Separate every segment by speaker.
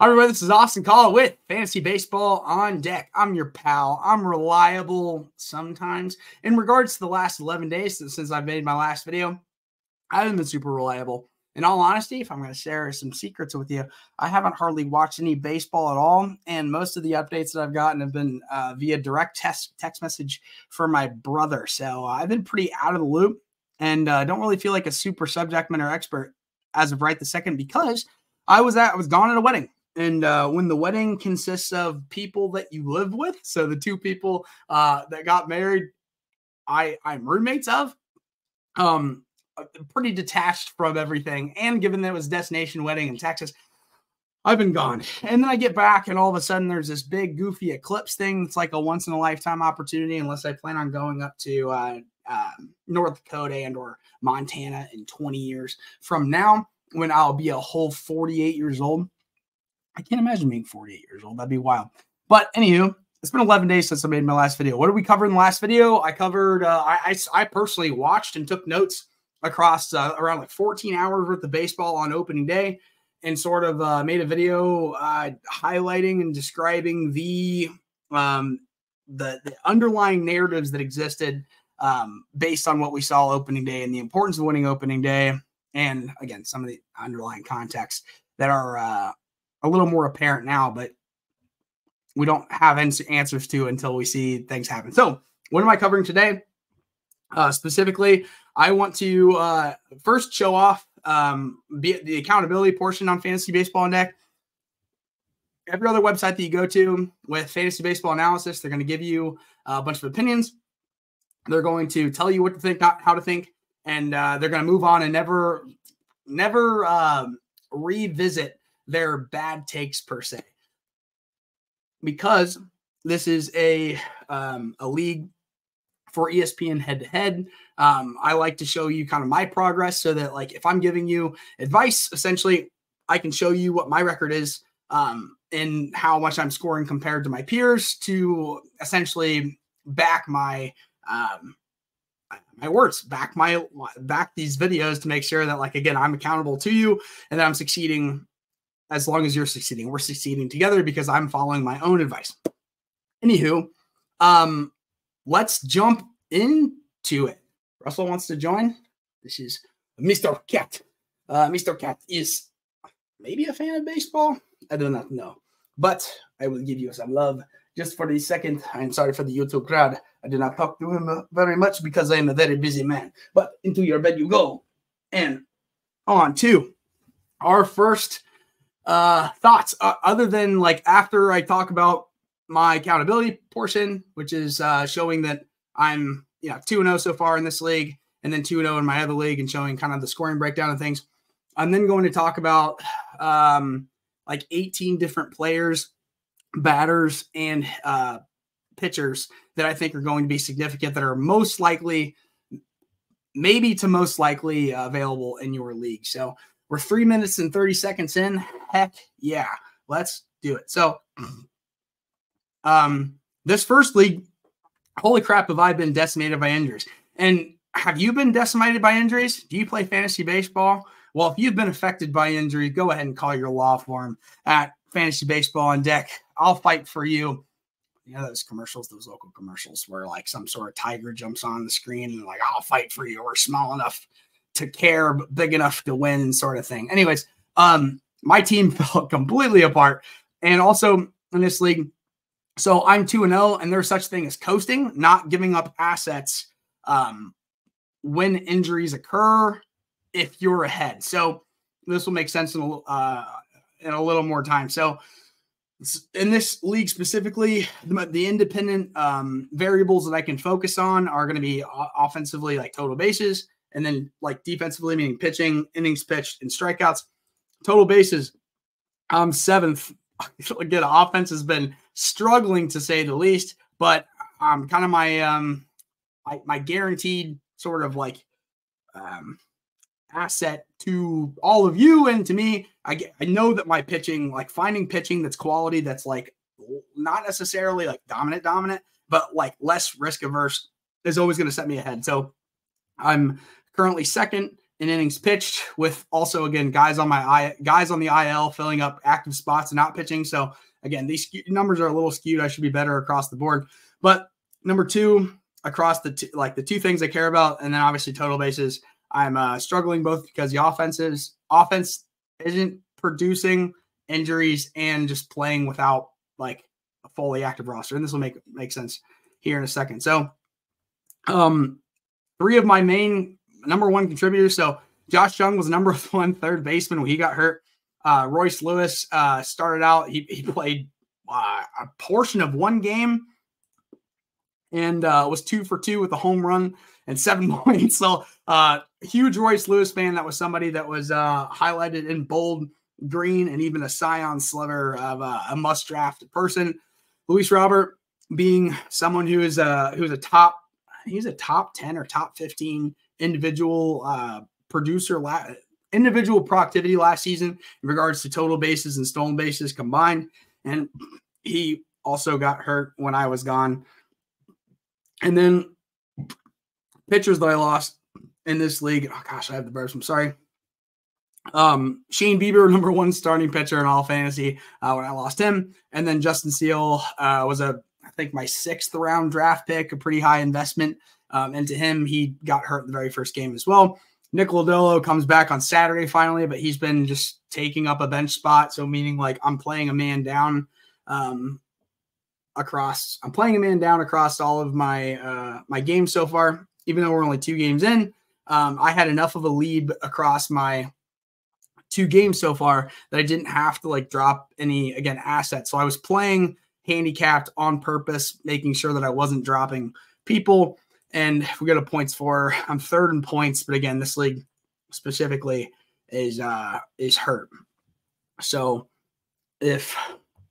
Speaker 1: Hi, everybody. This is Austin Call with Fantasy Baseball on Deck. I'm your pal. I'm reliable sometimes. In regards to the last 11 days since I've made my last video, I haven't been super reliable. In all honesty, if I'm going to share some secrets with you, I haven't hardly watched any baseball at all. And most of the updates that I've gotten have been uh, via direct text, text message for my brother. So uh, I've been pretty out of the loop and uh, don't really feel like a super subject matter expert as of right the second because I was at I was gone at a wedding and uh, when the wedding consists of people that you live with, so the two people uh, that got married, I I'm roommates of, um, uh, pretty detached from everything. And given that it was destination wedding in Texas, I've been gone. And then I get back, and all of a sudden there's this big goofy eclipse thing. It's like a once in a lifetime opportunity, unless I plan on going up to uh, uh, North Dakota and or Montana in 20 years from now, when I'll be a whole 48 years old. I can't imagine being 48 years old. That'd be wild. But anywho, it's been 11 days since I made my last video. What did we cover in the last video? I covered, uh, I, I, I, personally watched and took notes across uh, around like 14 hours worth of baseball on opening day and sort of uh, made a video uh, highlighting and describing the, um, the, the underlying narratives that existed um, based on what we saw opening day and the importance of winning opening day. And again, some of the underlying context that are uh, a little more apparent now, but we don't have answers to until we see things happen. So, what am I covering today? Uh, specifically, I want to uh, first show off um, the accountability portion on Fantasy Baseball Deck. Every other website that you go to with fantasy baseball analysis, they're going to give you a bunch of opinions. They're going to tell you what to think, not how to think, and uh, they're going to move on and never, never um, revisit their bad takes per se. Because this is a um, a league for ESPN head to head. I like to show you kind of my progress so that like if I'm giving you advice, essentially I can show you what my record is um, and how much I'm scoring compared to my peers to essentially back my um, my words, back my back these videos to make sure that like again I'm accountable to you and that I'm succeeding as long as you're succeeding. We're succeeding together because I'm following my own advice. Anywho, um, let's jump into it. Russell wants to join. This is Mr. Cat. Uh, Mr. Cat is maybe a fan of baseball. I do not know, but I will give you some love just for the second. I'm sorry for the YouTube crowd. I did not talk to him very much because I am a very busy man. But into your bed you go. And on to our first uh, thoughts uh, other than like after I talk about my accountability portion, which is uh, showing that I'm you know 2 0 so far in this league and then 2 0 in my other league and showing kind of the scoring breakdown of things. I'm then going to talk about um, like 18 different players, batters, and uh, pitchers that I think are going to be significant that are most likely, maybe to most likely available in your league. So we're three minutes and 30 seconds in. Heck yeah, let's do it. So, um, this first league, holy crap, have I been decimated by injuries? And have you been decimated by injuries? Do you play fantasy baseball? Well, if you've been affected by injury, go ahead and call your law firm at Fantasy Baseball on Deck. I'll fight for you. You know those commercials, those local commercials where like some sort of tiger jumps on the screen and like, I'll fight for you. We're small enough to care, but big enough to win, sort of thing. Anyways, um, my team fell completely apart, and also in this league, so I'm two and zero, oh, and there's such thing as coasting, not giving up assets um, when injuries occur if you're ahead. So this will make sense in a, uh, in a little more time. So in this league specifically, the, the independent um, variables that I can focus on are going to be offensively like total bases, and then like defensively, meaning pitching, innings pitched, and strikeouts. Total bases, I'm seventh. Again, offense has been struggling to say the least, but I'm um, kind of my um, my, my guaranteed sort of like um, asset to all of you and to me. I get, I know that my pitching, like finding pitching that's quality, that's like not necessarily like dominant, dominant, but like less risk averse is always going to set me ahead. So I'm currently second in innings pitched, with also again guys on my guys on the IL filling up active spots and not pitching. So again, these numbers are a little skewed. I should be better across the board. But number two, across the two, like the two things I care about, and then obviously total bases. I'm uh, struggling both because the offenses offense isn't producing injuries and just playing without like a fully active roster. And this will make make sense here in a second. So, um, three of my main number one contributor. So Josh Jung was number one third baseman when he got hurt. Uh, Royce Lewis uh, started out. He, he played uh, a portion of one game and uh, was two for two with a home run and seven points. So, uh, huge Royce Lewis fan. That was somebody that was uh, highlighted in bold green and even a Scion sliver of a must draft person. Luis Robert being someone who is a who's a top he's a top 10 or top 15 individual uh, producer la- individual productivity last season in regards to total bases and stolen bases combined and he also got hurt when I was gone and then pitchers that I lost in this league. Oh gosh, I have the burst. I'm sorry. Um, Shane Bieber, number one starting pitcher in all fantasy uh, when I lost him, and then Justin Steele uh, was a I think my sixth round draft pick, a pretty high investment um, to him. He got hurt in the very first game as well. Nick Lodolo comes back on Saturday finally, but he's been just taking up a bench spot. So meaning like I'm playing a man down um, across. I'm playing a man down across all of my uh, my games so far. Even though we're only two games in, um, I had enough of a lead across my two games so far that I didn't have to like drop any again assets. So I was playing handicapped on purpose, making sure that I wasn't dropping people. And if we go to points for, I'm third in points, but again, this league specifically is uh is hurt. So if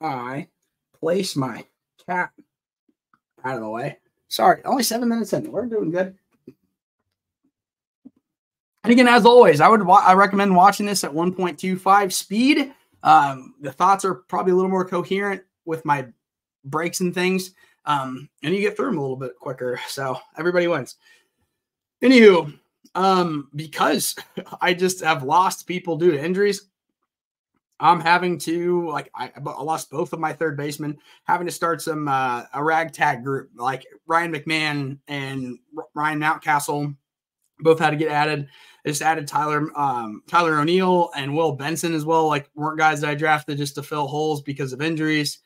Speaker 1: I place my cat out of the way. Sorry, only seven minutes in. We're doing good. And again, as always, I would I recommend watching this at 1.25 speed. Um, the thoughts are probably a little more coherent with my breaks and things, um, and you get through them a little bit quicker. So everybody wins. Anywho, um, because I just have lost people due to injuries, I'm having to like I, I, lost both of my third basemen, having to start some uh, a ragtag group like Ryan McMahon and Ryan Mountcastle both had to get added. I just added Tyler um, Tyler O'Neill and Will Benson as well. Like weren't guys that I drafted just to fill holes because of injuries.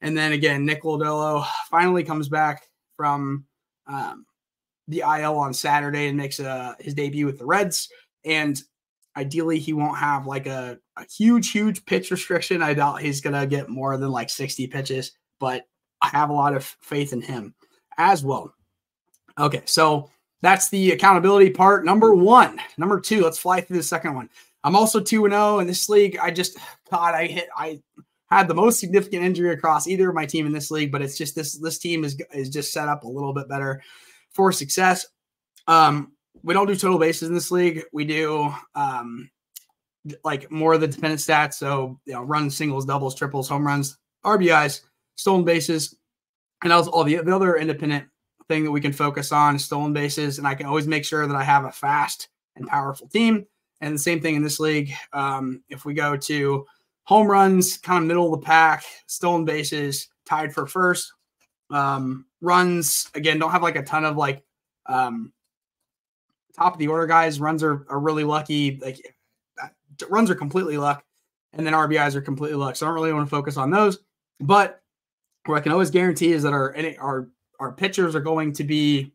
Speaker 1: And then again, Nick Lodolo finally comes back from um, the IL on Saturday and makes a, uh, his debut with the Reds. And Ideally, he won't have like a, a huge, huge pitch restriction. I doubt he's going to get more than like 60 pitches, but I have a lot of faith in him as well. Okay, so that's the accountability part. Number one. Number two, let's fly through the second one. I'm also 2 0 in this league. I just, God, I hit, I had the most significant injury across either of my team in this league, but it's just this, this team is, is just set up a little bit better for success. Um, we don't do total bases in this league. We do um, like more of the dependent stats. So you know, run singles, doubles, triples, home runs, RBIs, stolen bases, and also all the, the other independent thing that we can focus on stolen bases. And I can always make sure that I have a fast and powerful team. And the same thing in this league. Um, if we go to home runs, kind of middle of the pack, stolen bases, tied for first. Um, runs again, don't have like a ton of like um, top of the order guys, runs are, are really lucky. Like runs are completely luck, and then RBIs are completely luck. So I don't really want to focus on those. But what I can always guarantee is that our any our our pitchers are going to be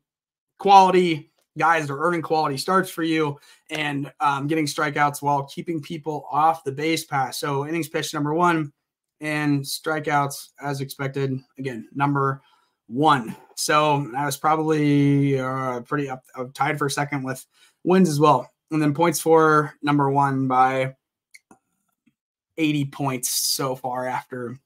Speaker 1: quality guys that are earning quality starts for you and um, getting strikeouts while keeping people off the base pass. So innings pitched number one and strikeouts as expected. Again, number one. So I was probably uh, pretty up, up, tied for second with wins as well. And then points for number one by 80 points so far after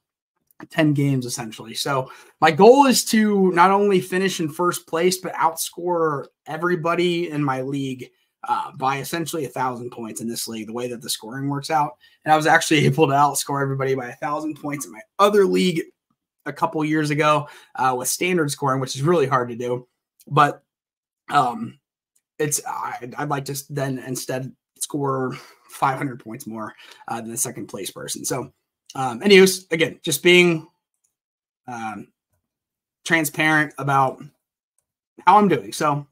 Speaker 1: 10 games essentially. So my goal is to not only finish in first place, but outscore everybody in my league uh, by essentially a thousand points in this league, the way that the scoring works out. And I was actually able to outscore everybody by a thousand points in my other league a couple years ago uh, with standard scoring, which is really hard to do. But um, it's I, would like to then instead score 500 points more uh, than the second place person. So, um, anyways, again, just being um, transparent about how I'm doing. So,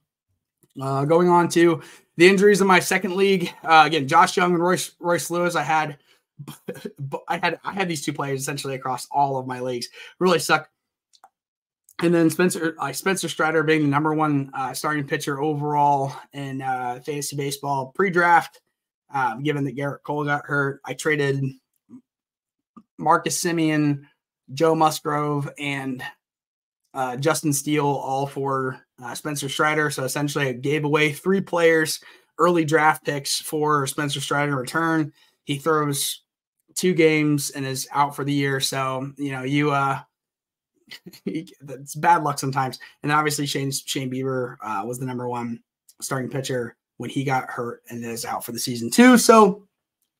Speaker 1: uh, going on to the injuries in my second league. Uh, again, Josh Jung and Royce Royce Lewis. I had, I had, I had these two players essentially across all of my leagues. Really suck. And then Spencer, uh, Spencer Strider being the number one uh, starting pitcher overall in uh, fantasy baseball pre-draft. Um, given that Gerrit Cole got hurt, I traded Marcus Semien, Joe Musgrove, and uh, Justin Steele all for uh, Spencer Strider. So essentially, I gave away three players, early draft picks for Spencer Strider in return. He throws two games and is out for the year. So you know you uh, it's bad luck sometimes. And obviously, Shane Shane Bieber uh, was the number one starting pitcher when he got hurt and is out for the season too. So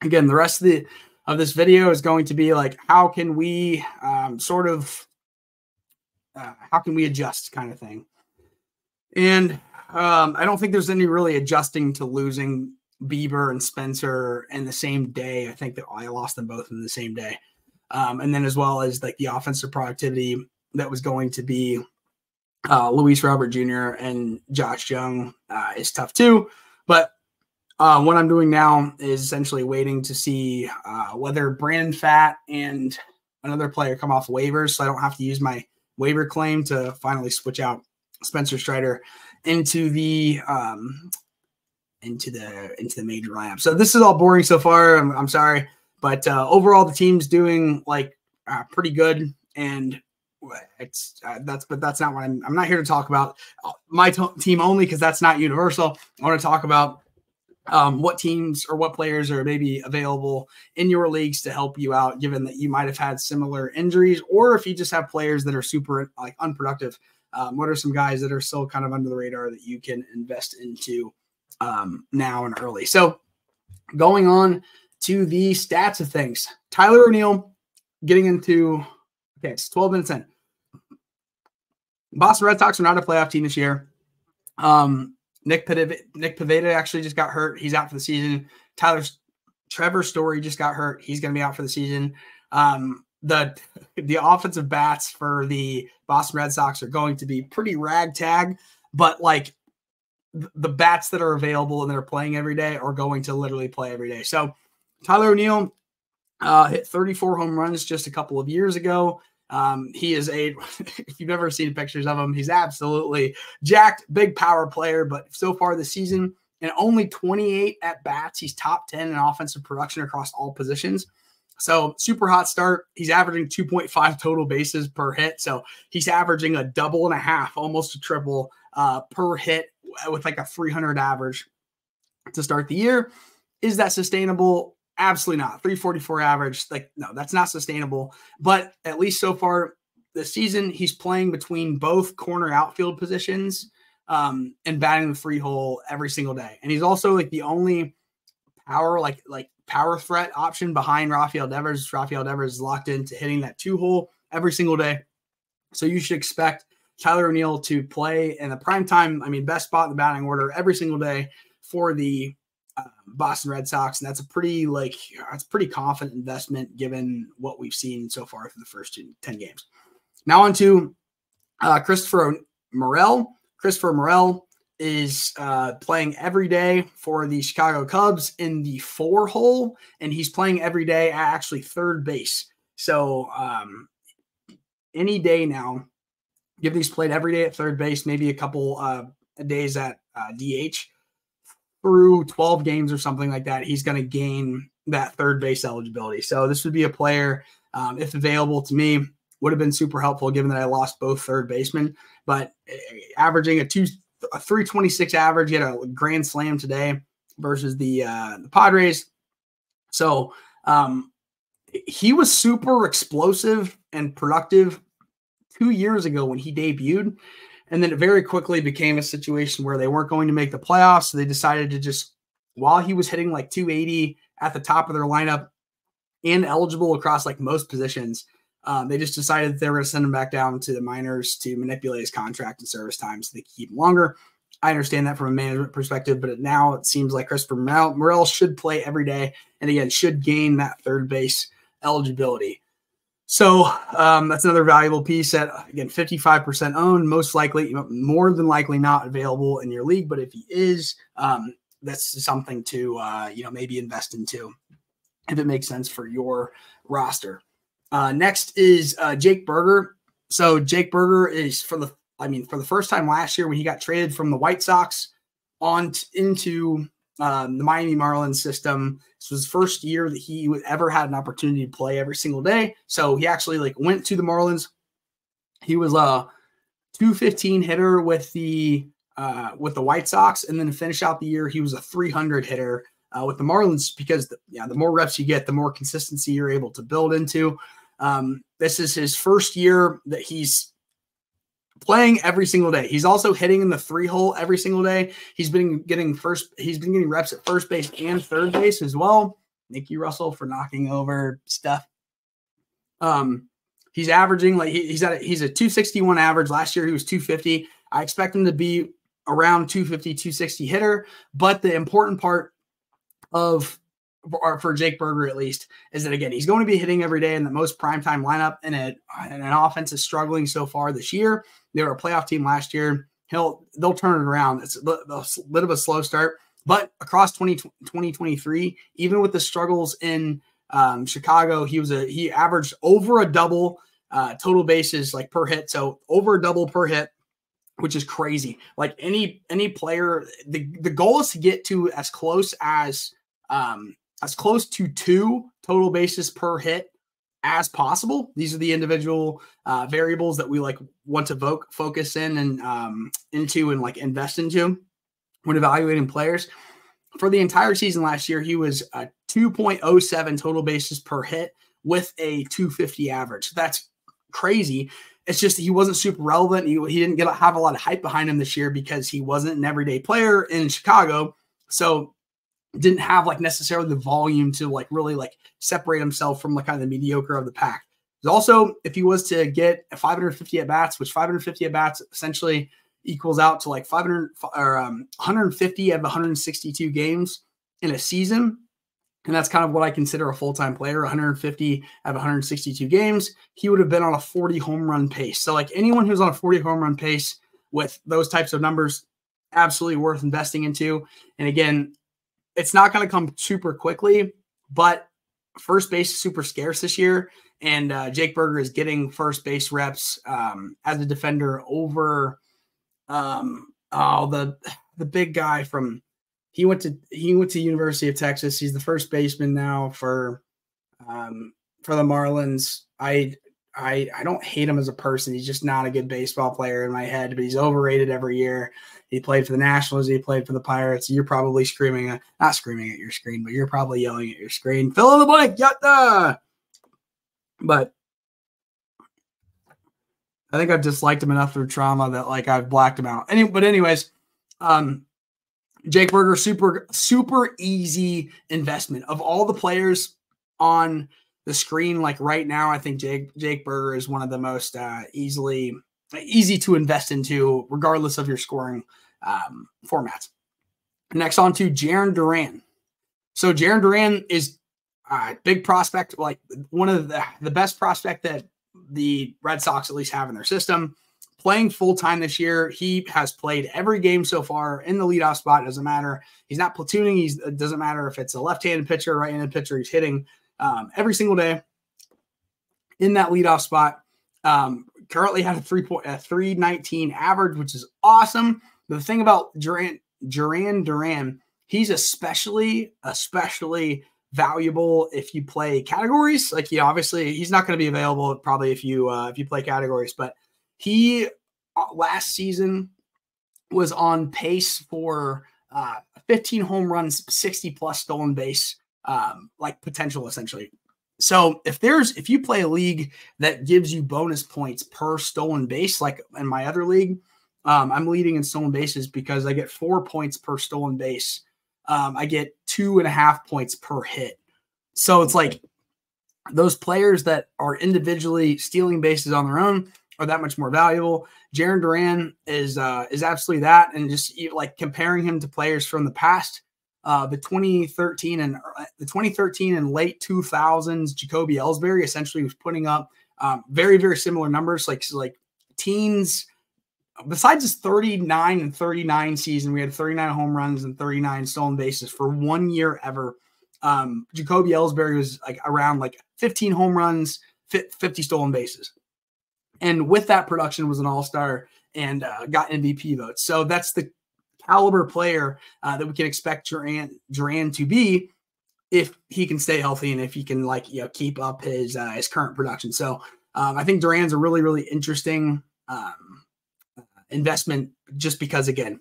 Speaker 1: again, the rest of the of this video is going to be like how can we um, sort of uh, how can we adjust kind of thing. And um, I don't think there's any really adjusting to losing Bieber and Spencer in the same day. I think that I lost them both in the same day. Um, and then as well as like the offensive productivity that was going to be uh, Luis Robert Jr. and Josh Jung uh, is tough too. But uh, what I'm doing now is essentially waiting to see uh, whether Brandon Pfaadt and another player come off waivers, so I don't have to use my waiver claim to finally switch out Spencer Strider into the um, into the into the major lineup. So this is all boring so far. I'm, I'm sorry, but uh, overall the team's doing like uh, pretty good, and it's uh, that's but that's not what I'm. I'm not here to talk about uh, my team only because that's not universal. I want to talk about um, what teams or what players are maybe available in your leagues to help you out, given that you might have had similar injuries, or if you just have players that are super like unproductive. Um, what are some guys that are still kind of under the radar that you can invest into um, now and early? So, going on to the stats of things, Tyler O'Neill getting into okay, it's 12 minutes in. Boston Red Sox are not a playoff team this year. Um, Nick Pivetta, Nick Pivetta actually just got hurt. He's out for the season. Tyler Trevor Story just got hurt. He's going to be out for the season. Um, the the offensive bats for the Boston Red Sox are going to be pretty ragtag, but like the bats that are available and that are playing every day are going to literally play every day. So Tyler O'Neill uh, hit 34 home runs just a couple of years ago. Um, he is a, if you've ever seen pictures of him, he's absolutely jacked, big power player. But so far this season, in only 28 at bats, he's top 10 in offensive production across all positions. So super hot start. He's averaging 2.5 total bases per hit. So he's averaging a double and a half, almost a triple uh, per hit with like a 300 average to start the year. Is that sustainable? Absolutely not. 344 average. Like, no, that's not sustainable. But at least so far this season, he's playing between both corner outfield positions um, and batting the free hole every single day. And he's also like the only power, like like power threat option behind Rafael Devers. Rafael Devers is locked into hitting that two hole every single day. So you should expect Tyler O'Neill to play in the prime time. I mean, best spot in the batting order every single day for the um, Boston Red Sox, and that's a pretty like that's pretty confident investment given what we've seen so far for the first two, 10 games. Now on to uh, Christopher Morel. Christopher Morel is uh, playing every day for the Chicago Cubs in the four hole, and he's playing every day at actually third base. So um, any day now, given he's played every day at third base, maybe a couple uh, days at uh, DH through 12 games or something like that, he's going to gain that third base eligibility. So this would be a player, um, if available to me, would have been super helpful given that I lost both third basemen. But eh, averaging a two, a 326 average, he had a grand slam today versus the uh, the Padres. So um, he was super explosive and productive two years ago when he debuted. And then it very quickly became a situation where they weren't going to make the playoffs. So they decided to just, while he was hitting like 280 at the top of their lineup and eligible across like most positions, um, they just decided they were going to send him back down to the minors to manipulate his contract and service time so they could keep him longer. I understand that from a management perspective, but now it seems like Christopher Morel should play every day and again should gain that third base eligibility. So um, that's another valuable piece that again 55% owned, most likely, more than likely not available in your league. But if he is, um, that's something to uh, you know maybe invest into if it makes sense for your roster. Uh, next is uh, Jake Burger. So Jake Burger is for the I mean for the first time last year when he got traded from the White Sox on t- into um, the Miami Marlins system. This was his first year that he ever had an opportunity to play every single day. So he actually like went to the Marlins. He was a 215 hitter with the uh, with the White Sox, and then to finish out the year, he was a 300 hitter uh, with the Marlins because the, yeah, the more reps you get, the more consistency you're able to build into. Um, this is his first year that he's playing every single day. He's also hitting in the three hole every single day. He's been getting first, he's been getting reps at first base and third base as well. Nicky Russell for knocking over stuff. Um, he's averaging like he, he's at a, he's a 261 average. Last year he was 250. I expect him to be around 250, 260 hitter. But the important part of or for Jake Burger at least, is that again he's going to be hitting every day in the most primetime lineup, and, it, and an offense is struggling so far this year. They were a playoff team last year. He'll they'll turn it around. It's a little bit of a slow start, but across 20, 2023, even with the struggles in um, Chicago, he was a he averaged over a double uh, total bases like per hit, so over a double per hit which is crazy. Like any any player, the the goal is to get to as close as um as close to two total bases per hit as possible. These are the individual uh, variables that we like want to vote, focus in and um, into and like invest into when evaluating players. For the entire season last year, he was a 2.07 total bases per hit with a 250 average. That's crazy. It's just he wasn't super relevant. He, he didn't get have a lot of hype behind him this year because he wasn't an everyday player in Chicago. So didn't have like necessarily the volume to like really like separate himself from like kind of the mediocre of the pack. Also, if he was to get 550 at bats, which 550 at bats essentially equals out to like 500 or um, 150 of 162 games in a season, and that's kind of what I consider a full time player 150 of 162 games, he would have been on a 40 home run pace. So, like anyone who's on a 40 home run pace with those types of numbers, absolutely worth investing into. And again, it's not going to come super quickly, but first base is super scarce this year. And uh, Jake Burger is getting first base reps um, as a defender over um, oh the the big guy from he went to he went to University of Texas. He's the first baseman now for um, for the Marlins. I I I don't hate him as a person. He's just not a good baseball player in my head, but he's overrated every year. He played for the Nationals. He played for the Pirates. You're probably screaming, uh, not screaming at your screen, but you're probably yelling at your screen. Fill in the blank, yatta. But I think I've disliked him enough through trauma that like I've blacked him out. Any, but anyways, um, Jake Burger, super super easy investment of all the players on the screen. Like right now, I think Jake Jake Burger is one of the most uh, easily easy to invest into, regardless of your scoring um, formats. Next on to Jarren Duran. So Jarren Duran is a big prospect, like one of the, the best prospect that the Red Sox at least have in their system. Playing full time this year, he has played every game so far in the leadoff spot. Doesn't matter. He's not platooning. He's it doesn't matter if it's a left-handed pitcher, right-handed pitcher. He's hitting um, every single day in that leadoff spot. Um, currently had a three point a 319 average, which is awesome. The thing about Duran Duran Duran, he's especially especially valuable if you play categories. Like he obviously he's not going to be available probably if you uh, if you play categories, but he uh, last season was on pace for uh, 15 home runs, 60 plus stolen base, um, like potential essentially. So if there's if you play a league that gives you bonus points per stolen base, like in my other league, um, I'm leading in stolen bases because I get four points per stolen base. Um, I get two and a half points per hit. So it's like those players that are individually stealing bases on their own are that much more valuable. Jarren Duran is uh, is absolutely that, and just like comparing him to players from the past, uh, the 2013 and uh, the 2013 and late 2000s, Jacoby Ellsbury essentially was putting up um, very very similar numbers, like like teens. Besides his 39 and 39 season, we had 39 home runs and 39 stolen bases for one year ever. Um, Jacoby Ellsbury was like around like 15 home runs, 50 stolen bases and with that production was an all-star and uh, got MVP votes. So that's the caliber player uh, that we can expect Duran, Duran to be if he can stay healthy and if he can like you know keep up his uh, his current production. So um, I think Duran's a really really interesting um, investment just because again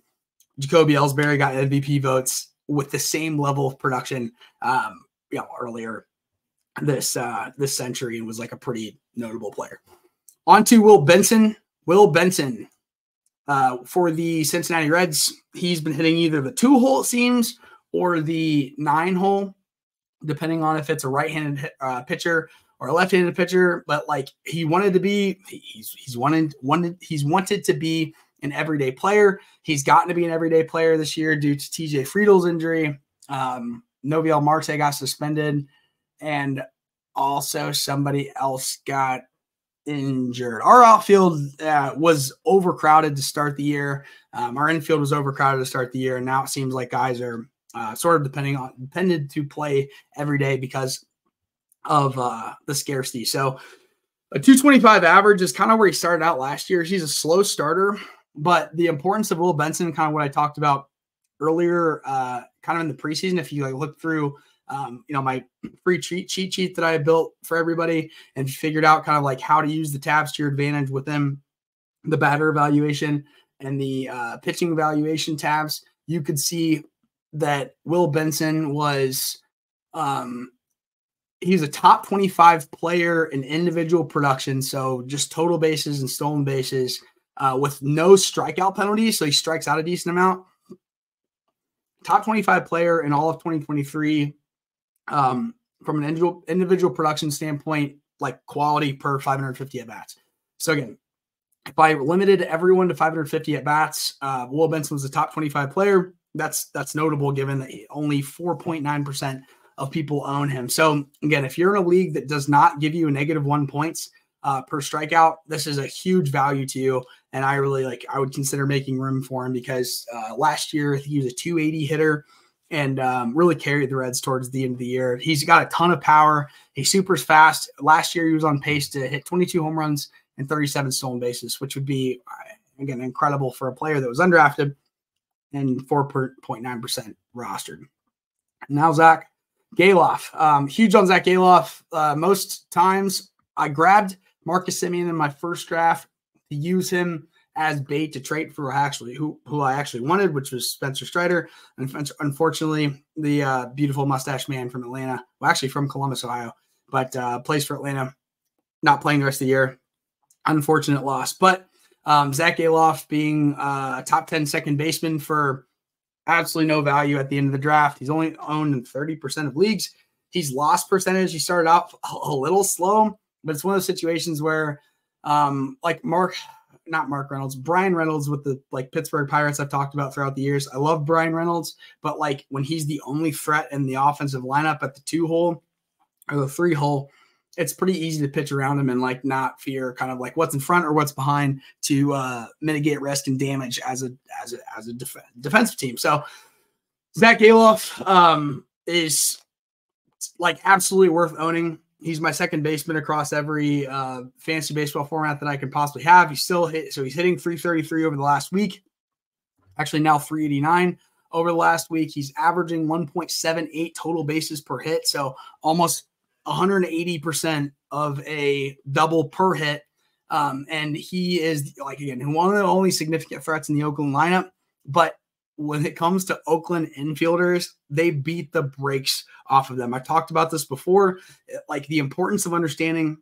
Speaker 1: Jacoby Ellsbury got MVP votes with the same level of production um, you know earlier this uh, this century and was like a pretty notable player. On to Will Benson. Will Benson uh, for the Cincinnati Reds. He's been hitting either the two hole, it seems, or the nine hole, depending on if it's a right handed uh, pitcher or a left handed pitcher. But like he wanted to be, he's, he's wanted, wanted, he's wanted to be an everyday player. He's gotten to be an everyday player this year due to TJ Friedl's injury. Um, Noelvi Marte got suspended, and also somebody else got injured. Our outfield uh, was overcrowded to start the year. Um, our infield was overcrowded to start the year, and now it seems like guys are uh, sort of depending on depended to play every day because of uh, the scarcity. So a 225 average is kind of where he started out last year. He's a slow starter, but the importance of Will Benson, kind of what I talked about earlier, uh, kind of in the preseason. If you like look through um, you know, my free cheat cheat sheet that I built for everybody and figured out kind of like how to use the tabs to your advantage within the batter evaluation and the uh, pitching evaluation tabs. You could see that Will Benson was um, he's a top 25 player in individual production. So just total bases and stolen bases uh, with no strikeout penalties. So he strikes out a decent amount. Top 25 player in all of 2023 um, from an individual individual production standpoint, like quality per 550 at bats. So again, if I limited everyone to 550 at bats, uh, Will Benson was a top 25 player. That's that's notable given that only 4.9 percent of people own him. So again, if you're in a league that does not give you a negative one points uh, per strikeout, this is a huge value to you. And I really like I would consider making room for him because uh, last year he was a 280 hitter and um, really carried the Reds towards the end of the year. He's got a ton of power. He's super fast. Last year, he was on pace to hit 22 home runs and 37 stolen bases, which would be, uh, again, incredible for a player that was undrafted and 4.9% rostered. Now, Zack Gelof. Um, huge on Zack Gelof. Uh, most times I grabbed Marcus Semien in my first draft to use him as bait to trade for actually who who I actually wanted, which was Spencer Strider. And unfortunately, the uh, beautiful mustache man from Atlanta, well, actually from Columbus, Ohio, but uh, plays for Atlanta, not playing the rest of the year. Unfortunate loss. But um, Zack Gelof being uh, a top 10 second baseman for absolutely no value at the end of the draft. He's only owned in 30% of leagues. He's lost percentage. He started out a little slow, but it's one of those situations where, um, like Mark, not Mark Reynolds, Bryan Reynolds with the like Pittsburgh Pirates I've talked about throughout the years. I love Bryan Reynolds, but like when he's the only threat in the offensive lineup at the two hole or the three hole, it's pretty easy to pitch around him and like not fear kind of like what's in front or what's behind to uh, mitigate risk and damage as a as a as a def- defensive team. So Zack Gelof um, is like absolutely worth owning. He's my second baseman across every uh, fantasy baseball format that I can possibly have. He's still hit, so he's hitting 333 over the last week. Actually, now 389 over the last week. He's averaging 1.78 total bases per hit, so almost 180% of a double per hit. Um, and he is like again one of the only significant threats in the Oakland lineup. But when it comes to Oakland infielders, they beat the brakes off of them. I've talked about this before, eh, like the importance of understanding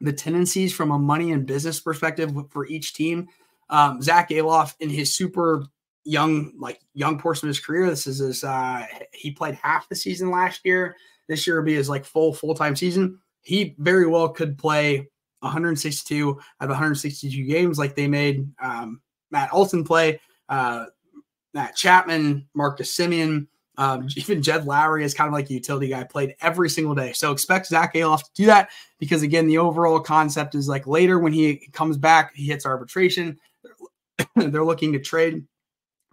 Speaker 1: the tendencies from a money and business perspective for each team. Um, Zack Gelof in his super young, like young portion of his career, this is his, uh, he played half the season last year. This year will be his like full, full time season. He very well could play 162 out of 162 games, like they made um, Matt Olson play, uh, Matt Chapman, Marcus Semien, um, even Jed Lowrie is kind of like a utility guy, played every single day. So expect Zack Gelof to do that because, again, the overall concept is like later when he comes back, he hits arbitration. They're looking to trade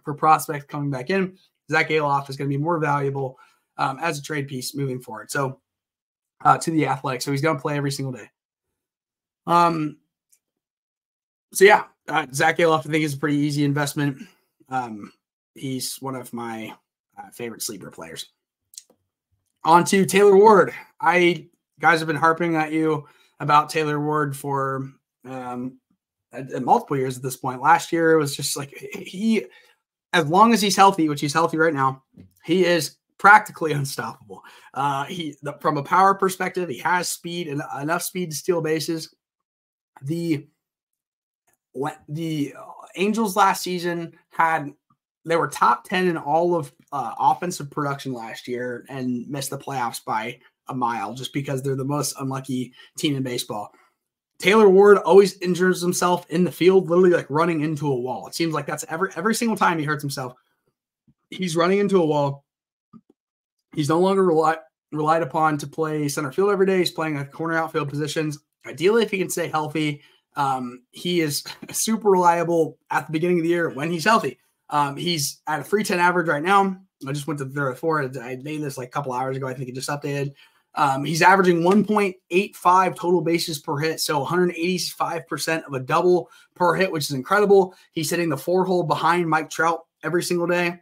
Speaker 1: for prospects coming back in. Zack Gelof is going to be more valuable um, as a trade piece moving forward. So uh, to the athletic. So he's going to play every single day. Um, so yeah, uh, Zack Gelof, I think is a pretty easy investment. Um, he's one of my uh, favorite sleeper players. On to Taylor Ward. I guys have been harping at you about Taylor Ward for um, multiple years at this point. Last year it was just like he, as long as he's healthy, which he's healthy right now, he is practically unstoppable. Uh, he the, from a power perspective, he has speed and enough speed to steal bases. The the Angels last season had they were top 10 in all of uh, offensive production last year and missed the playoffs by a mile just because they're the most unlucky team in baseball. Taylor Ward always injures himself in the field, literally like running into a wall. It seems like that's every every single time he hurts himself. He's running into a wall. He's no longer rely, relied upon to play center field every day. He's playing a corner outfield positions. Ideally, if he can stay healthy, um, he is super reliable at the beginning of the year when he's healthy. Um, he's at a 310 average right now. I just went to the four. I made this like a couple hours ago. I think it just updated. Um, he's averaging 1.85 total bases per hit, so 185% of a double per hit, which is incredible. He's hitting the four hole behind Mike Trout every single day.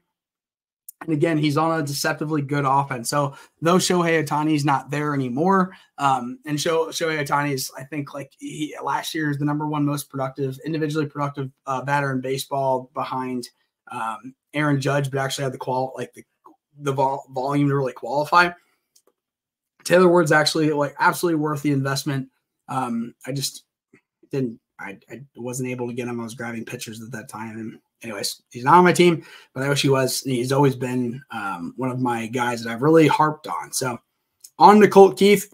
Speaker 1: And again, he's on a deceptively good offense. So though Shohei Ohtani's not there anymore, um, and Sho, Shohei Ohtani is, I think, like he, last year is the number one most productive, individually productive uh, batter in baseball behind um, Aaron Judge, but actually had the qual like the the vol- volume to really qualify. Taylor Ward's actually like absolutely worth the investment. Um, I just didn't, I, I wasn't able to get him. I was grabbing pictures at that time, and anyways, he's not on my team, but I wish he was. He's always been um, one of my guys that I've really harped on. So on to Colt Keith.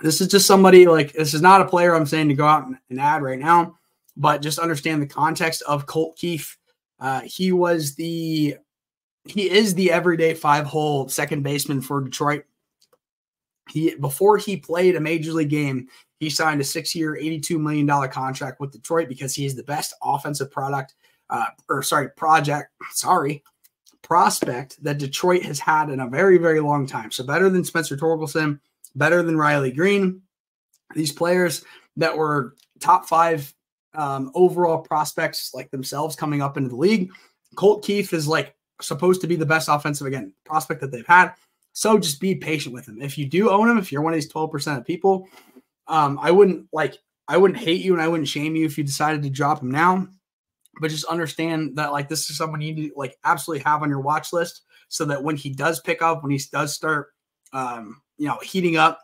Speaker 1: This is just somebody like this is not a player I'm saying to go out and, and add right now, but just understand the context of Colt Keith. Uh, he was the he is the everyday five hole second baseman for Detroit. He before he played a major league game, he signed a six year, $82 million contract with Detroit because he is the best offensive product uh, or sorry, project, sorry, prospect that Detroit has had in a very, very long time. So better than Spencer Torkelson, better than Riley Greene. These players that were top five um, overall prospects like themselves coming up into the league. Colt Keith is like supposed to be the best offensive again prospect that they've had. So just be patient with him. If you do own him, if you're one of these 12% of people, um, I wouldn't like I wouldn't hate you and I wouldn't shame you if you decided to drop him now but just understand that like this is someone you need to like absolutely have on your watch list so that when he does pick up, when he does start, um, you know, heating up,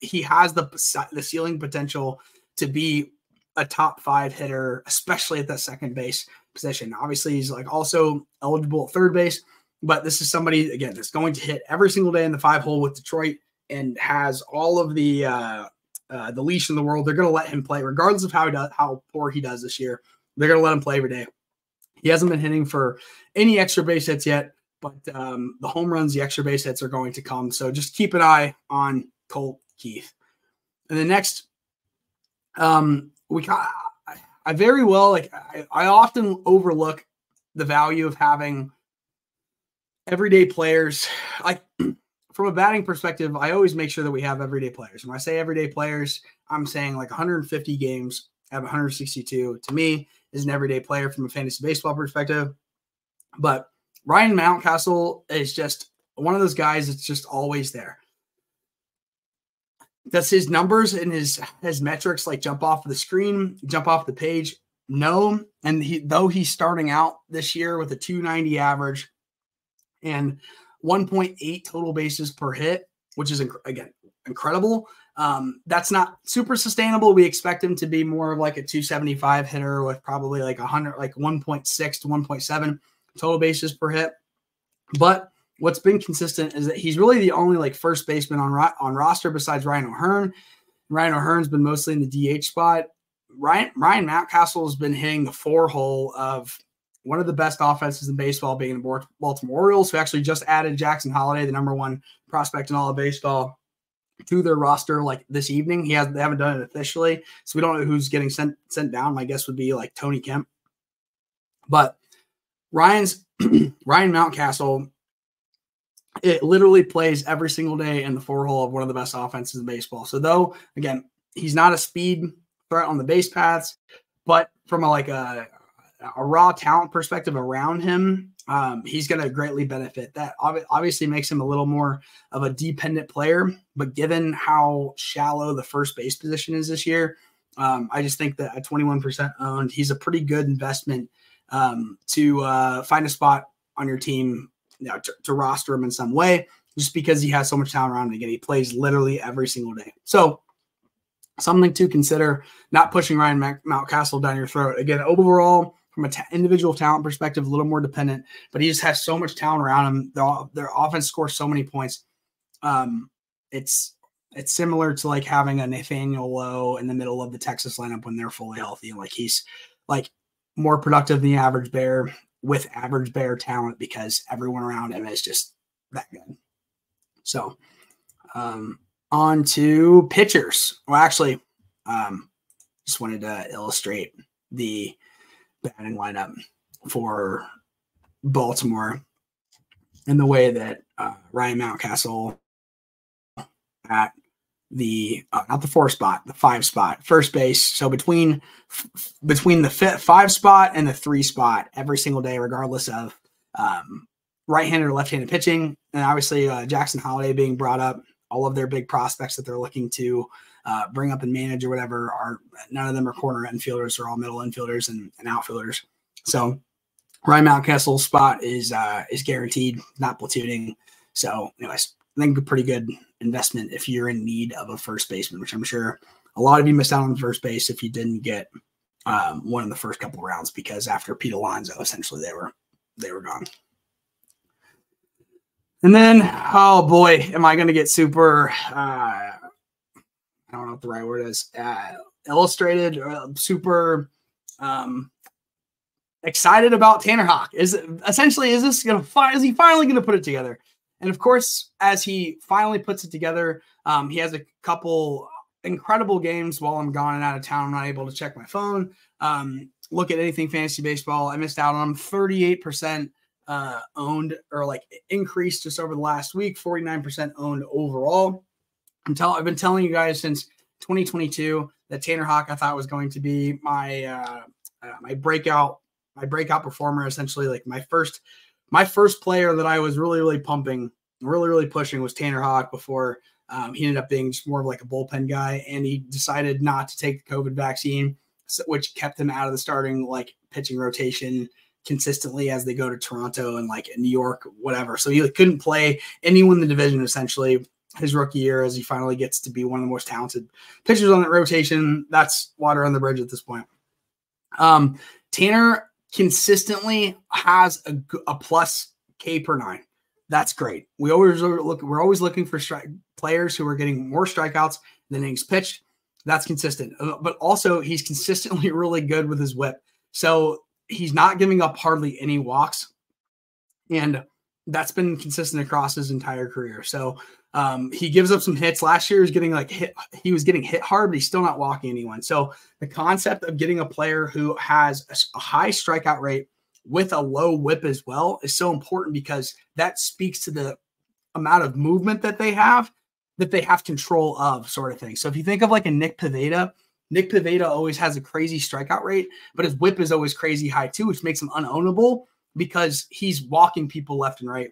Speaker 1: he has the the ceiling potential to be a top five hitter, especially at that second base position. Obviously, he's like also eligible at third base, but this is somebody again that's going to hit every single day in the five hole with Detroit and has all of the uh, uh, the leash in the world. They're going to let him play regardless of how does, how poor he does this year. They're going to let him play every day. He hasn't been hitting for any extra base hits yet, but um, the home runs, the extra base hits are going to come. So just keep an eye on Colt Keith. And the next, um, we I, I very well like I, I often overlook the value of having everyday players. Like from a batting perspective, I always make sure that we have everyday players. When I say everyday players, I'm saying like 150 games, have 162. To me, is an everyday player from a fantasy baseball perspective. But Ryan Mountcastle is just one of those guys that's just always there. Does his numbers and his his metrics like jump off the screen, jump off the page? No. And he though he's starting out this year with a 290 average and 1.8 total bases per hit, which is again incredible. Um, that's not super sustainable. We expect him to be more of like a 275 hitter with probably like 100, like 1.6 to 1.7 total bases per hit. But what's been consistent is that he's really the only like first baseman on on roster besides Ryan O'Hearn Ryan O'Hearn's been mostly in the DH spot. Ryan Ryan Mountcastle has been hitting the four hole of one of the best offenses in baseball, being the Baltimore Orioles, who actually just added Jackson Holliday, the number one prospect in all of baseball, to their roster like this evening. He has they haven't done it officially, so we don't know who's getting sent sent down. My guess would be like Tony Kemp. But Ryan's Ryan Mountcastle it literally plays every single day in the four hole of one of the best offenses in baseball. So though again, he's not a speed threat on the base paths, but from a like a a raw talent perspective around him, um, he's going to greatly benefit. That ob- obviously makes him a little more of a dependent player, but given how shallow the first base position is this year, um, I just think that at 21% owned, he's a pretty good investment um, to uh, find a spot on your team, you know, to, to, roster him in some way, just because he has so much talent around him. Again, he plays literally every single day. So something to consider. Not pushing Ryan Mountcastle down your throat. Again, overall, from an individual talent perspective, a little more dependent, but he just has so much talent around him. Their, their offense scores so many points. Um, it's it's similar to like having a Nathaniel Lowe in the middle of the Texas lineup when they're fully healthy. Like he's like more productive than the average bear with average bear talent because everyone around him is just that good. So, um, on to pitchers. Well, actually, um, just wanted to illustrate the batting lineup for Baltimore and the way that uh, Ryan Mountcastle at the uh, not the four spot, the five spot, first base. So between f- between the five spot and the three spot every single day, regardless of um, right-handed or left-handed pitching, and obviously uh, Jackson Holliday being brought up, all of their big prospects that they're looking to uh, bring up and manage or whatever are none of them are corner infielders; they're all middle infielders and, and outfielders. So Ryan Mountcastle's spot is uh, is guaranteed, not platooning. So, anyways, I think a pretty good investment if you're in need of a first baseman, which I'm sure a lot of you missed out on first base if you didn't get um, one in the first couple rounds because after Pete Alonso, essentially they were they were gone. And then, oh boy, am I going to get super? Uh, I don't know what the right word is. Uh, illustrated, uh, super um, excited about Tanner Houck. Is essentially is this going to is he finally going to put it together? And of course, as he finally puts it together, um, he has a couple incredible games while I'm gone and out of town. I'm not able to check my phone, um, look at anything fantasy baseball. I missed out on him. 38% uh, owned or like increased just over the last week, 49% owned overall. I'm tell- I've been telling you guys since 2022 that Tanner Houck I thought was going to be my uh, uh, my breakout my breakout performer essentially like my first my first player that I was really, really pumping, really, really pushing was Tanner Houck before um, he ended up being just more of like a bullpen guy. And he decided not to take the COVID vaccine, which kept him out of the starting like pitching rotation consistently as they go to Toronto and like New York, whatever. So he couldn't play anyone in the division essentially his rookie year as he finally gets to be one of the most talented pitchers on that rotation. That's water on the bridge at this point. Um, Tanner consistently has a, a plus K per nine. That's great. We always look. We're always looking for stri- players who are getting more strikeouts than innings pitched. That's consistent, uh, but also he's consistently really good with his whip. So he's not giving up hardly any walks, and that's been consistent across his entire career. So um, he gives up some hits. Last year, he was getting like hit. He was getting hit hard, but he's still not walking anyone. So the concept of getting a player who has a, high strikeout rate with a low whip as well is so important because that speaks to the amount of movement that they have that they have control of, sort of thing. So if you think of like a Nick Pivetta, Nick Pivetta always has a crazy strikeout rate, but his whip is always crazy high too, which makes him unownable because he's walking people left and right.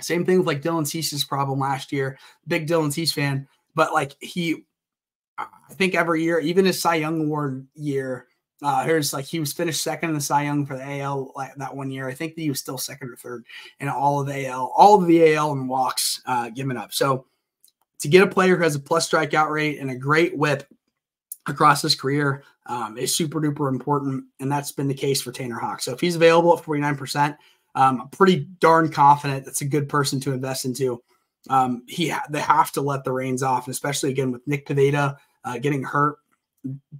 Speaker 1: Same thing with like Dylan Cease's problem last year. Big Dylan Cease fan, but like he, I think every year, even his Cy Young Award year, uh, here's like he was finished second in the Cy Young for the AL like that one year. I think that he was still second or third in all of the AL, all of the AL and walks uh, given up. So to get a player who has a plus strikeout rate and a great whip across his career um, is super duper important, and that's been the case for Tanner Houck. So if he's available at 49 percent um, I'm pretty darn confident that's a good person to invest into. Um, he they have to let the reins off, and especially again with Nick Pivetta uh, getting hurt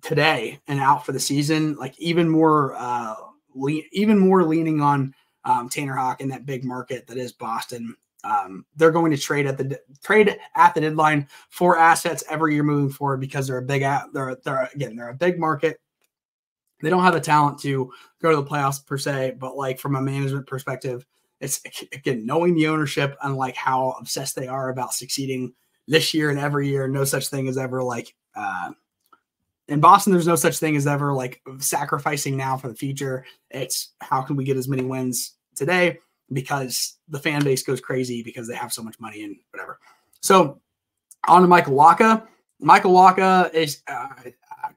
Speaker 1: today and out for the season, like even more, uh, even more leaning on um, Tanner Houck in that big market that is Boston. Um, they're going to trade at the trade at the deadline for assets every year moving forward because they're a big they're they're again they're a big market. They don't have the talent to go to the playoffs per se, but like from a management perspective, it's again knowing the ownership and like how obsessed they are about succeeding this year and every year. No such thing as ever like uh, in Boston. There's no such thing as ever like sacrificing now for the future. It's how can we get as many wins today because the fan base goes crazy because they have so much money and whatever. So on to Michael Wacha. Michael Wacha is uh,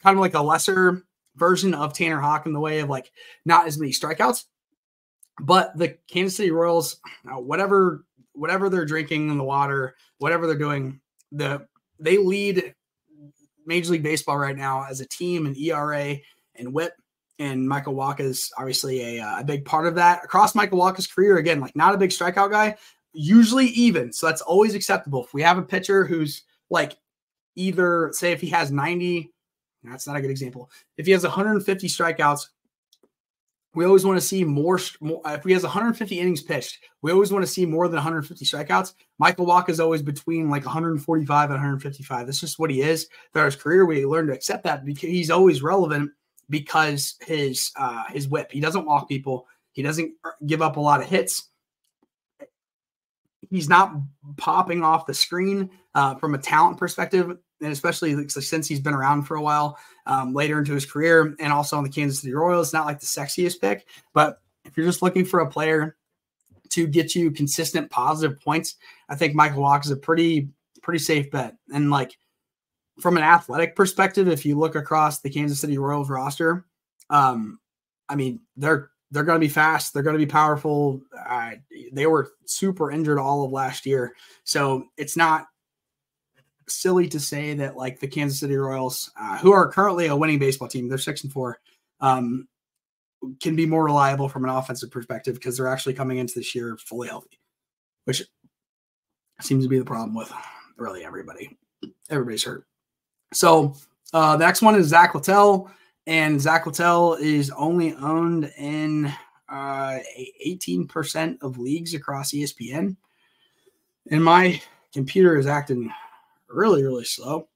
Speaker 1: kind of like a lesser version of Tanner Houck in the way of like not as many strikeouts, but the Kansas City Royals, uh, whatever whatever they're drinking in the water, whatever they're doing, the they lead Major League Baseball right now as a team in ERA and WHIP. And Michael Wacha is obviously a, uh, a big part of that. Across Michael Wacha's career, again, like not a big strikeout guy, usually even. So that's always acceptable. If we have a pitcher who's like either, say, if he has 90, that's not a good example. If he has 150 strikeouts, we always want to see more, more, If he has 150 innings pitched, we always want to see more than 150 strikeouts. Michael Wacha is always between like 145 and 155. That's just what he is. Throughout his career, we learned to accept that because he's always relevant because his uh, his whip. He doesn't walk people. He doesn't give up a lot of hits. He's not popping off the screen uh, from a talent perspective, and especially since he's been around for a while um, later into his career, and also on the Kansas City Royals. Not like the sexiest pick, but if you're just looking for a player to get you consistent positive points, I think Michael Wacha is a pretty pretty safe bet. And like from an athletic perspective, if you look across the Kansas City Royals roster, um, I mean, they're they're going to be fast. They're going to be powerful. Uh, they were super injured all of last year, so it's not silly to say that like the Kansas City Royals, uh, who are currently a winning baseball team, they're six and four, um, can be more reliable from an offensive perspective because they're actually coming into this year fully healthy, which seems to be the problem with really everybody. Everybody's hurt. So uh, the next one is Zack Littell, and Zack Littell is only owned in uh, 18% of leagues across ESPN. And my computer is acting really, really slow.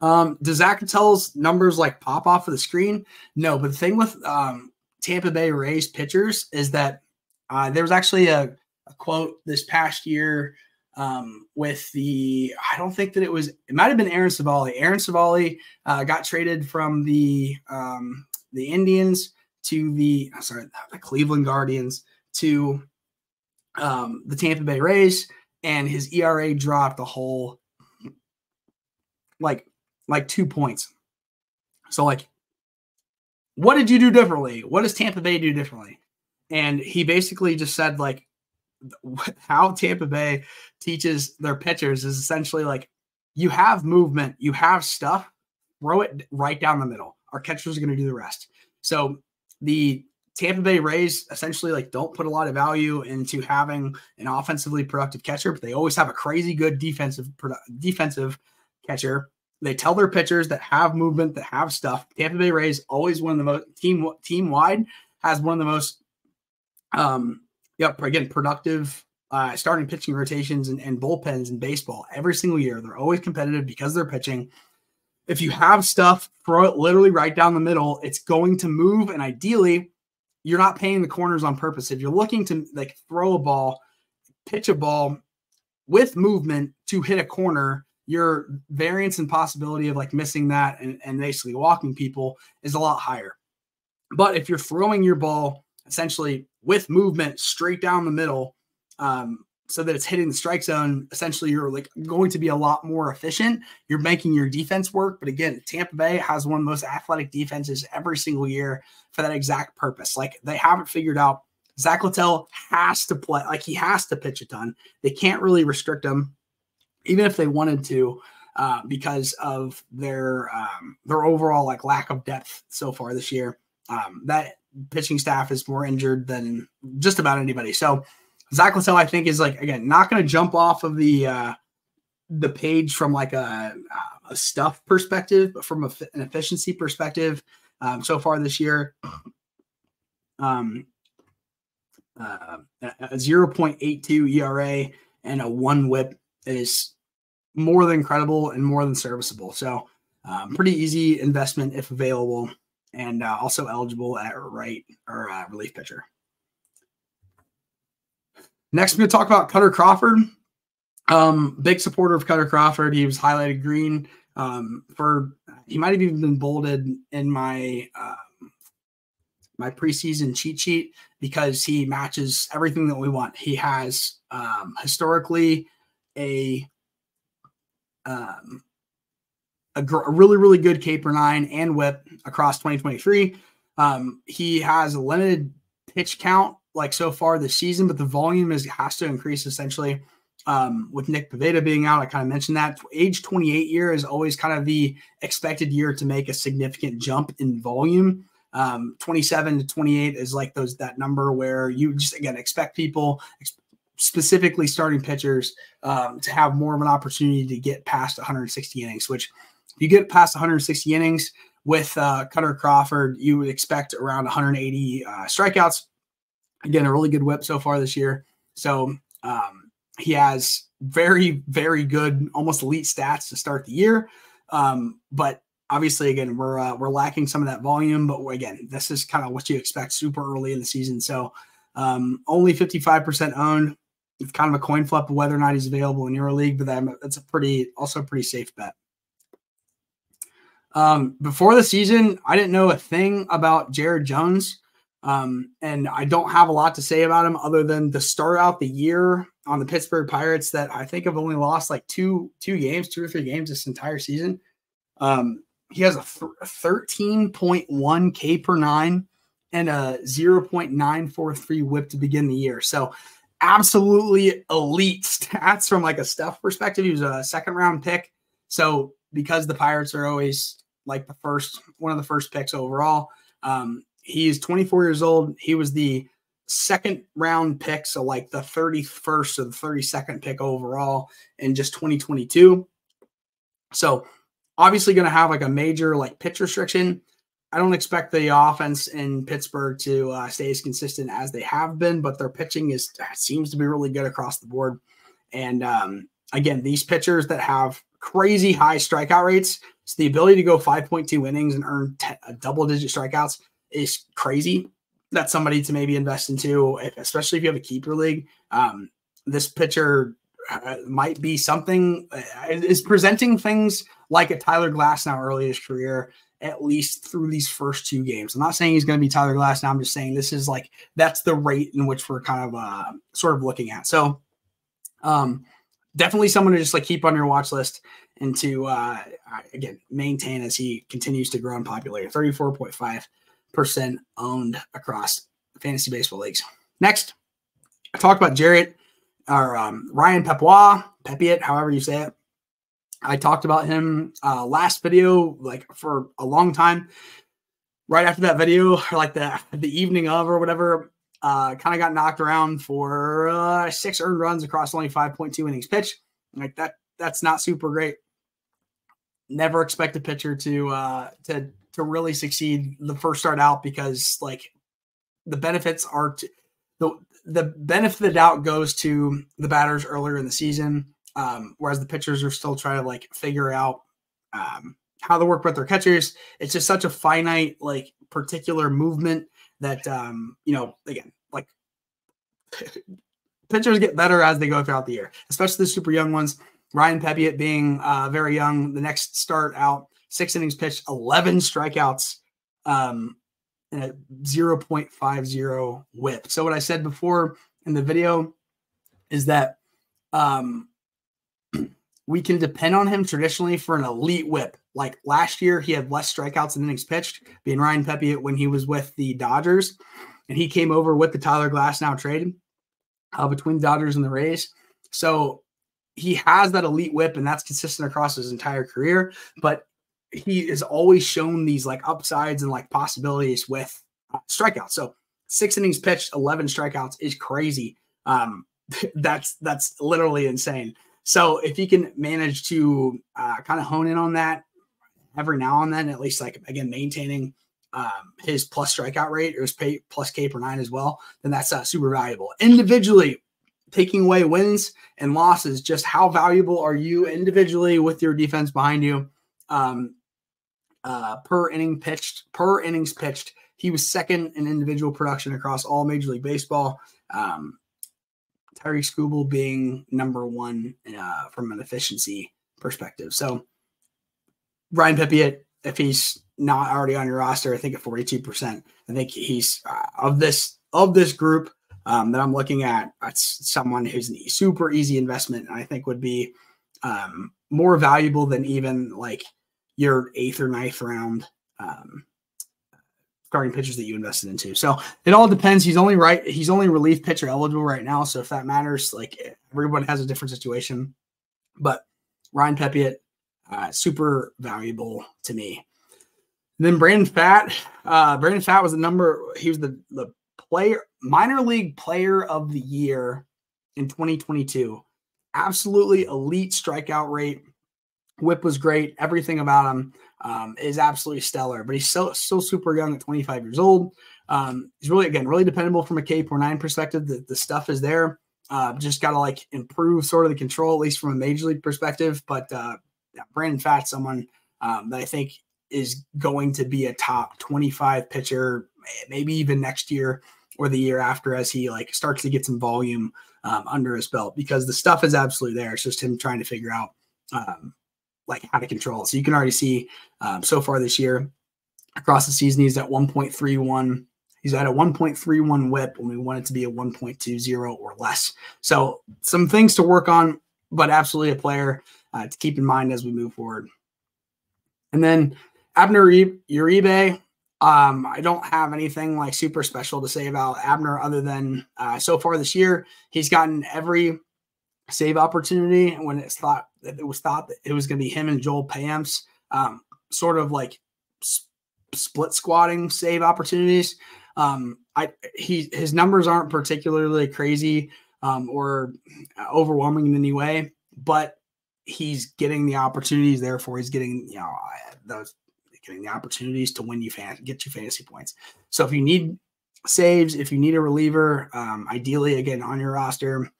Speaker 1: Um, does Zack Littell's numbers like pop off of the screen? No, but the thing with um, Tampa Bay Rays pitchers is that uh, there was actually a, a quote this past year um, with the I don't think that it was it might have been Aaron Civale. Aaron Civale uh, got traded from the um, the Indians to the sorry the Cleveland Guardians to um, the Tampa Bay Rays, and his ERA dropped a whole like like two points. So like, what did you do differently? What does Tampa Bay do differently? And he basically just said like how Tampa Bay teaches their pitchers is essentially like you have movement, you have stuff, throw it right down the middle. Our catchers are going to do the rest. So the Tampa Bay Rays essentially like don't put a lot of value into having an offensively productive catcher, but they always have a crazy good defensive defensive catcher. They tell their pitchers that have movement, that have stuff. Tampa Bay Rays always one of the most team team wide has one of the most um Yep. Again, productive uh, starting pitching rotations and, and bullpens in baseball every single year. They're always competitive because they're pitching. If you have stuff, throw it literally right down the middle. It's going to move, and ideally, you're not paying the corners on purpose. If you're looking to like throw a ball, pitch a ball with movement to hit a corner, your variance and possibility of like missing that and, and basically walking people is a lot higher. But if you're throwing your ball essentially with movement straight down the middle um, so that it's hitting the strike zone essentially you're like going to be a lot more efficient. You're making your defense work but again tampa bay has one of the most athletic defenses every single year for that exact purpose. Like they haven't figured out. Zack Littell has to play like he has to pitch a ton. They can't really restrict him even if they wanted to uh, because of their um, their overall like lack of depth so far this year. Um, that pitching staff is more injured than just about anybody. So Zack Littell, I think, is like again not going to jump off of the uh, the page from like a a stuff perspective, but from a, an efficiency perspective, um, so far this year, um, uh, a 0.82 ERA and a one whip is more than credible and more than serviceable. So, um, pretty easy investment if available, and uh, also eligible at right or uh, relief pitcher. Next, we're going to talk about Kutter Crawford. Um, big supporter of Kutter Crawford. He was highlighted green um, for. He might have even been bolded in my um, my preseason cheat sheet because he matches everything that we want. He has um, historically a um, a, gr- a, really really good K per nine and WHIP across 2023. Um, he has a limited pitch count like so far this season, but the volume is has to increase essentially. Um, with Nick Pivetta being out, I kind of mentioned that age 28 year is always kind of the expected year to make a significant jump in volume. Um, 27 to 28 is like those that number where you just again expect people, specifically starting pitchers, um, to have more of an opportunity to get past 160 innings. Which, you get past 160 innings with uh, Kutter Crawford, you would expect around 180 uh, strikeouts Again, a really good whip so far this year. So um, he has very, very good, almost elite stats to start the year. Um, but obviously, again, we're uh, we're lacking some of that volume. But again, this is kind of what you expect super early in the season. So um, only 55% owned. It's kind of a coin flip of whether or not he's available in your league, but that, that's a pretty also a pretty safe bet. Um, before the season, I didn't know a thing about Jared Jones. Um, and I don't have a lot to say about him other than to start out the year on the Pittsburgh Pirates that I think have only lost like two two games, two or three games this entire season. Um, he has a, th- 13.1 K per nine and a 0.943 whip to begin the year. So absolutely elite stats from like a stuff perspective. He was a second round pick. So because the Pirates are always like the first one of the first picks overall, um, is 24 years old. He was the second round pick, so like the 31st or the 32nd pick overall in just 2022. So obviously going to have like a major like pitch restriction. I don't expect the offense in Pittsburgh to uh, stay as consistent as they have been, but their pitching is seems to be really good across the board. And um, again, these pitchers that have crazy high strikeout rates, it's the ability to go 5.2 innings and earn t- double digit strikeouts is crazy. That's somebody to maybe invest into, especially if you have a keeper league. Um, this pitcher uh, might be something uh, is presenting things like a Tyler Glasnow early in his career, at least through these first two games. I'm not saying he's going to be Tyler Glasnow. I'm just saying this is like that's the rate in which we're kind of uh, sort of looking at. So, um, definitely someone to just like keep on your watch list and to uh, again maintain as he continues to grow in popularity. 34.5 percent owned across fantasy baseball leagues. Next, I talked about Jarrett or um, Ryan Pepois, Pepiot, however you say it. I talked about him uh, last video, like for a long time. Right after that video, or like the the evening of or whatever, uh, kind of got knocked around for uh, six earned runs across only 5.2 innings pitched. Like that, that's not super great. Never expect a pitcher to uh, to to really succeed the first start out because like the benefits are the the benefit of the doubt goes to the batters earlier in the season, um, whereas the pitchers are still trying to like figure out um, how to work with their catchers. It's just such a finite like particular movement that um, you know again like pitchers get better as they go throughout the year, especially the super young ones. Ryan Pepiot being uh, very young, the next start out six innings pitched, 11 strikeouts, um, and a 0.50 whip. So, what I said before in the video is that um, we can depend on him traditionally for an elite whip. Like last year, he had less strikeouts than innings pitched, being Ryan Pepiot when he was with the Dodgers, and he came over with the Tyler Glasnow trade uh, between the Dodgers and the Rays. So he has that elite whip, and that's consistent across his entire career. But he has always shown these like upsides and like possibilities with uh, strikeouts. So six innings pitched, 11 strikeouts is crazy. Um, that's, that's literally insane. So if he can manage to uh, kind of hone in on that every now and then, at least like again maintaining um, his plus strikeout rate or his pay, plus K per nine as well, then that's uh, super valuable. Individually, taking away wins and losses, just how valuable are you individually with your defense behind you? Um, uh, per inning pitched, per innings pitched, he was second in individual production across all Major League Baseball. Um, Tarik Skubal being number one uh, from an efficiency perspective. So Ryan Pepiot, if he's not already on your roster, I think at 42%, I think he's uh, of this of this group um, that I'm looking at, that's someone who's a super easy investment. And I think would be um, more valuable than even like your eighth or ninth round um, starting pitchers that you invested into. So it all depends. He's only right. He's only relief pitcher eligible right now. So if that matters, like everyone has a different situation, but Ryan Pepiot, uh, super valuable to me. Then Brandon Pfaadt. uh, Brandon Pfaadt was the number. He was the the player, minor league player of the year in 2022. Absolutely elite strikeout rate. Whip was great. Everything about him um, is absolutely stellar. But he's still still super young at 25 years old. Um, he's really again really dependable from a K per nine perspective. The, the stuff is there. Uh, just got to like improve sort of the control, at least from a major league perspective. But uh, Brandon Pfaadt, someone um, that I think is going to be a top 25 pitcher, maybe even next year or the year after as he like starts to get some volume um, under his belt because the stuff is absolutely there. It's just him trying to figure out um, like how to control. So you can already see um, so far this year across the season, he's at 1.31. He's at a 1.31 whip when we want it to be a 1.20 or less. So some things to work on, but absolutely a player uh, to keep in mind as we move forward. And then Abner Uribe, um, I don't have anything like super special to say about Abner other than uh, so far this year, he's gotten every save opportunity when it's thought that it was thought that it was going to be him and Joel Payamps, um, sort of like sp- split squatting save opportunities. Um, I he his numbers aren't particularly crazy um, or overwhelming in any way, but he's getting the opportunities. Therefore, he's getting you know those getting the opportunities to win you fan get you fantasy points. So if you need saves, if you need a reliever, um, ideally again on your roster,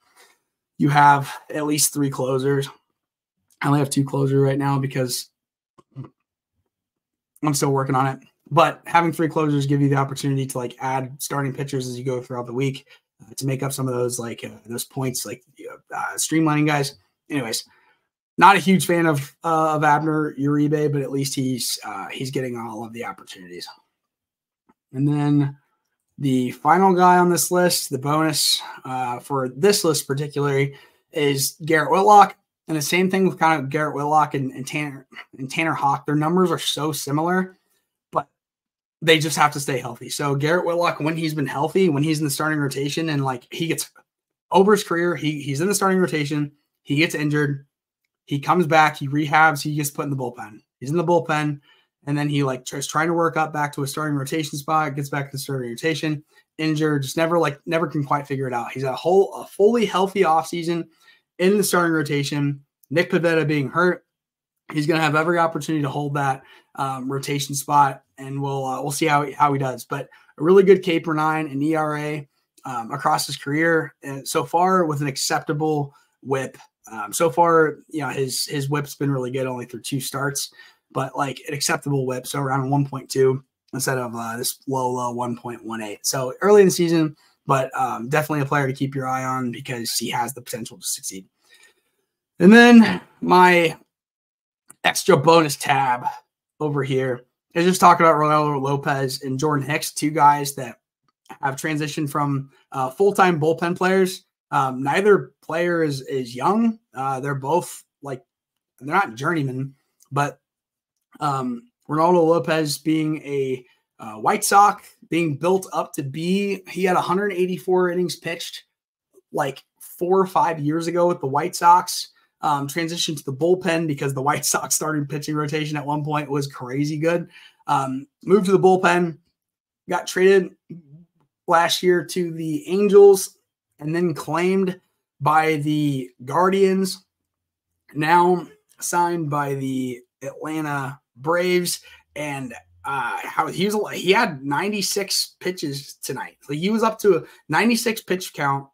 Speaker 1: you have at least three closers. I only have two closers right now because I'm still working on it. But having three closers give you the opportunity to like add starting pitchers as you go throughout the week uh, to make up some of those like uh, those points, like uh, streamlining guys. Anyways, not a huge fan of uh, of Abner Uribe, but at least he's uh, he's getting all of the opportunities. And then the final guy on this list, the bonus uh, for this list particularly, is Garrett Whitlock. And the same thing with kind of Garrett Whitlock and, and Tanner and Tanner Houck. Their numbers are so similar, but they just have to stay healthy. So Garrett Whitlock, when he's been healthy, when he's in the starting rotation, and like he gets over his career, he he's in the starting rotation, he gets injured, he comes back, he rehabs, he gets put in the bullpen. He's in the bullpen, and then he like tries trying to work up back to a starting rotation spot, gets back to the starting rotation, injured, just never like never can quite figure it out. He's a whole a fully healthy offseason in the starting rotation. Nick Pivetta being hurt, he's going to have every opportunity to hold that um, rotation spot, and we'll uh, we'll see how he, how he does. But a really good K per nine and ERA um, across his career uh, so far with an acceptable WHIP um, so far, you know, his his whip's been really good, only through two starts, but like an acceptable whip, so around 1.2 instead of uh, this low low 1.18. So early in the season, but um, definitely a player to keep your eye on because he has the potential to succeed. And then my extra bonus tab over here is just talking about Reynaldo Lopez and Jordan Hicks, two guys that have transitioned from uh, full time bullpen players um, neither player is is young. Uh, they're both like they're not journeymen, but um, Reynaldo Lopez being a uh, White Sox, being built up to be, he had 184 innings pitched like four or five years ago with the White Sox. Um, transitioned to the bullpen because the White Sox starting pitching rotation at one point was crazy good. Um, moved to the bullpen, got traded last year to the Angels and then claimed by the Guardians now signed by the Atlanta Braves, and uh, how he was he had 96 pitches tonight. Like he was up to a 96 pitch count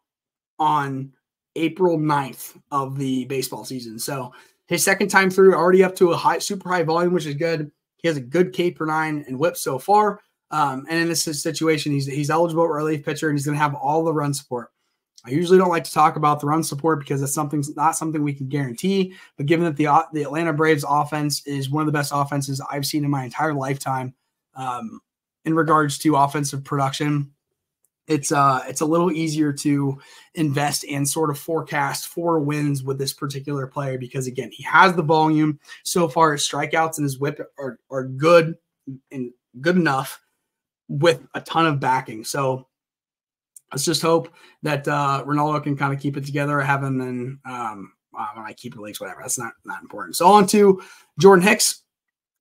Speaker 1: on April 9th of the baseball season. So his second time through, already up to a high, super high volume, which is good. He has a good K per nine and whip so far. Um, and in this situation, he's he's eligible relief pitcher and he's going to have all the run support. I usually don't like to talk about the run support because it's something not something we can guarantee. But given that the the Atlanta Braves offense is one of the best offenses I've seen in my entire lifetime, um, in regards to offensive production, it's uh it's a little easier to invest and sort of forecast four wins with this particular player because again he has the volume. So far, his strikeouts and his whip are are good and good enough with a ton of backing. So let's just hope that uh, Reynaldo can kind of keep it together. Have him in um, uh, when I keep the leaks, whatever. That's not not important. So on to Jordan Hicks,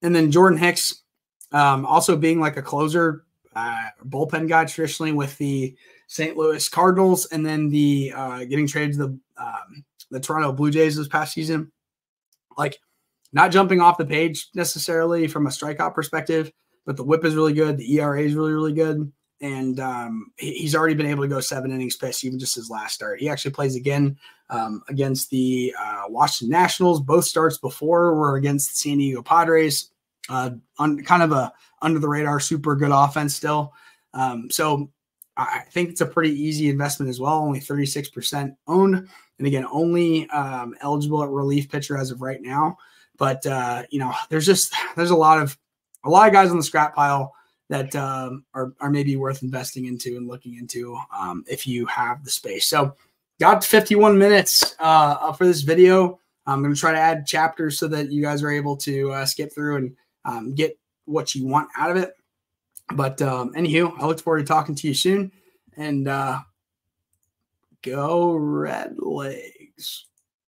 Speaker 1: and then Jordan Hicks um, also being like a closer, uh, bullpen guy traditionally with the St. Louis Cardinals, and then the uh, getting traded to the um, the Toronto Blue Jays this past season. Like not jumping off the page necessarily from a strikeout perspective, but the whip is really good. The ERA is really really good and um, he's already been able to go seven innings pitched, even just his last start. He actually plays again um, against the uh, Washington Nationals. Both starts before were against the San Diego Padres. Uh, on kind of a under the radar, super good offense still. Um, so I think it's a pretty easy investment as well. Only 36% owned, and again, only um, eligible at relief pitcher as of right now. But uh, you know, there's just there's a lot of a lot of guys on the scrap pile that um, are, are maybe worth investing into and looking into um, if you have the space. So, got 51 minutes uh, for this video. I'm going to try to add chapters so that you guys are able to uh, skip through and um, get what you want out of it. But um, anywho, I look forward to talking to you soon and uh, go Red Legs.